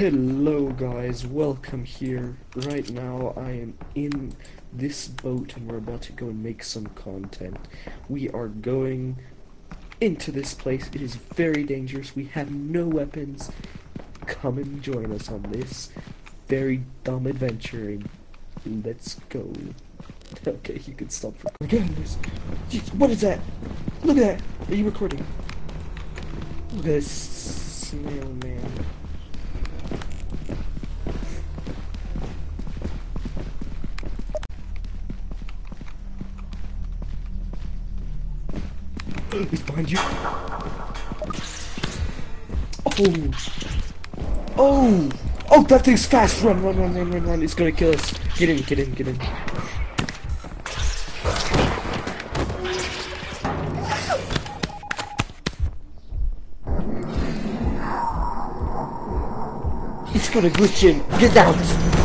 Hello guys, welcome here. Right now I am in this boat and we're about to go and make some content. We are going into this place. It is very dangerous. We have no weapons. Come and join us on this very dumb adventure and let's go. Okay, you can stop for goodness. Jeez, What is that? Look at that. Are you recording? Look at this snail man. He's behind you. Oh. Oh. Oh, that thing's fast. Run, run, run, run, run, run. It's gonna kill us. Get in, get in, get in. It's gonna glitch in. Get out.